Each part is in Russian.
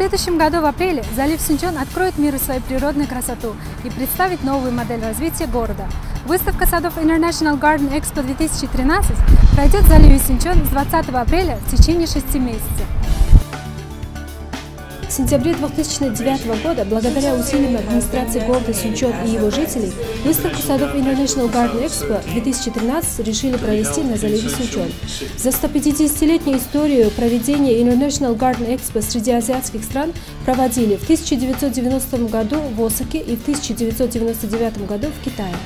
следующем году в апреле залив Сунчон откроет миру свою природную красоту и представит новую модель развития города. Выставка садов International Garden Expo 2013 пройдет в заливе Сунчон с 20 апреля в течение шести месяцев. В сентябре 2009 года, благодаря усилиям администрации города Сунчон и его жителей, выставку садов International Garden Expo 2013 решили провести на заливе Сунчон. За 150-летнюю историю проведения International Garden Expo среди азиатских стран проводили в 1990 году в Осаке и в 1999 году в Китае.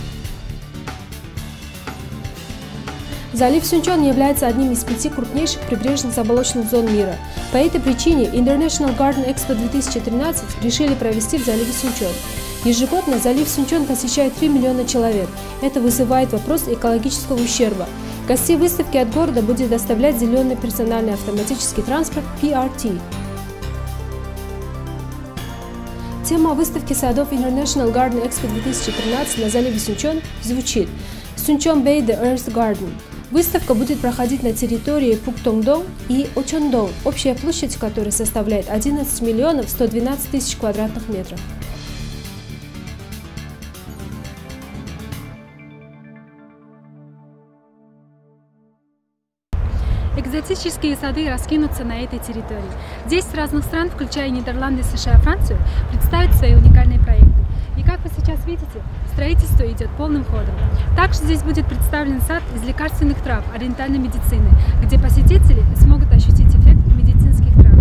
Залив Сунчон является одним из пяти крупнейших прибрежных заболоченных зон мира. По этой причине International Garden Expo 2013 решили провести в заливе Сунчон. Ежегодно залив Сунчон посещает 3 миллиона человек. Это вызывает вопрос экологического ущерба. Гостей выставки от города будет доставлять зеленый персональный автоматический транспорт PRT. Тема выставки садов International Garden Expo 2013 на заливе Сунчон звучит «Сунчон Bay The Earth Garden». Выставка будет проходить на территории Пуктонгдong и Очондong, общая площадь которой составляет 11 миллионов 112 тысяч квадратных метров. Экзотические сады раскинутся на этой территории. 10 разных стран, включая Нидерланды, США и Францию, представят свои уникальные проекты. Как вы сейчас видите, строительство идет полным ходом. Также здесь будет представлен сад из лекарственных трав ориентальной медицины, где посетители смогут ощутить эффект медицинских трав.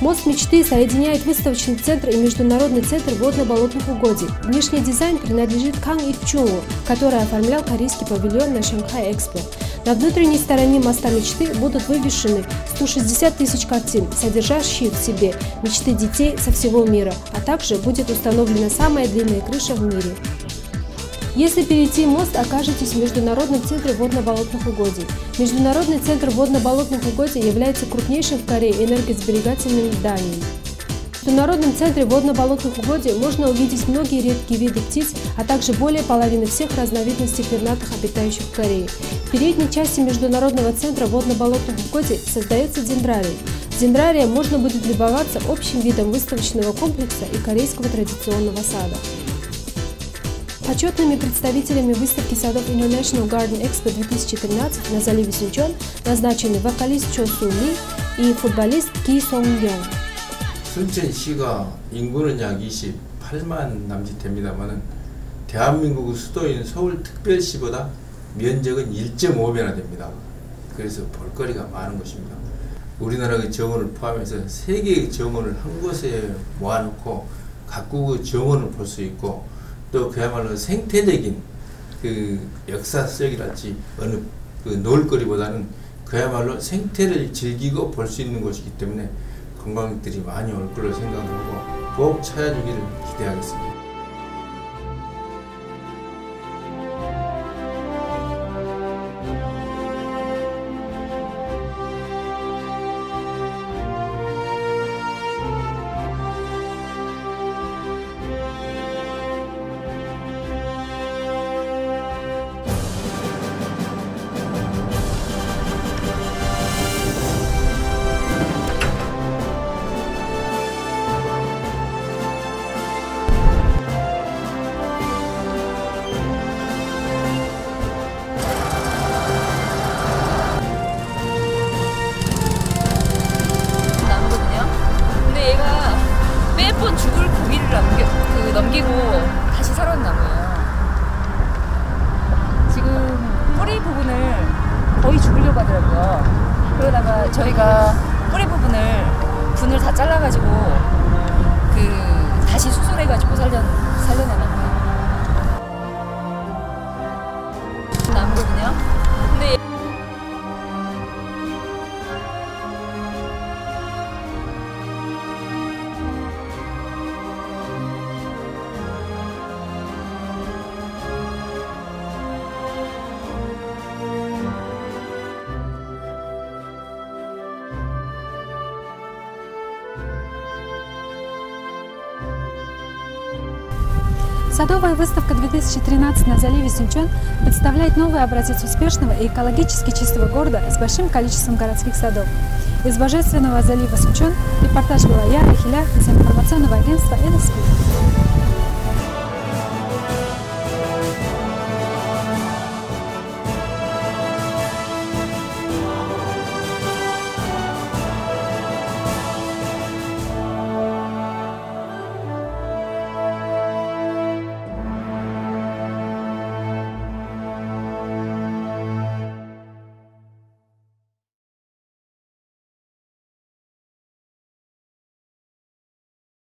Мост мечты соединяет выставочный центр и международный центр водно-болотных угодий. Внешний дизайн принадлежит Кан Ипчунгу, который оформлял корейский павильон на Шанхай Экспо. На внутренней стороне моста мечты будут вывешены 160 тысяч картин, содержащие в себе мечты детей со всего мира, а также будет установлена самая длинная крыша в мире. Если перейти мост, окажетесь в Международном центре водно-болотных угодий. Международный центр водно-болотных угодий является крупнейшим в Корее энергосберегательным зданием. В Международном центре водно-болотных угодий можно увидеть многие редкие виды птиц, а также более половины всех разновидностей пернатых, обитающих в Корее. В передней части Международного центра водно-болотных угодий создается дендрарий. В дендрарии можно будет любоваться общим видом выставочного комплекса и корейского традиционного сада. Почетными представителями выставки садов International Garden Expo 2013 на заливе Синчон назначены вокалист Чо Су Ли и футболист Ки Сон Йонг. 순천시가 인구는 약 28만 남짓 됩니다만은 대한민국 수도인 서울특별시보다 면적은 1.5배나 됩니다. 그래서 볼거리가 많은 곳입니다. 우리나라의 정원을 포함해서 세 개의 정원을 한 곳에 모아놓고 각국의 정원을 볼 수 있고 또 그야말로 생태적인 그 역사적이랄지 어느 그 놀거리보다는 그야말로 생태를 즐기고 볼 수 있는 곳이기 때문에 관광객들이 많이 올 걸로 생각하고 꼭 찾아주기를 기대하겠습니다. 그러다가 저희가 뿌리 부분을 분을 다 잘라가지고 그 다시 Садовая выставка 2013 на заливе Синчон представляет новый образец успешного и экологически чистого города с большим количеством городских садов. Из божественного залива Синчон репортаж была я, Рахиля, из информационного агентства «Элэспи».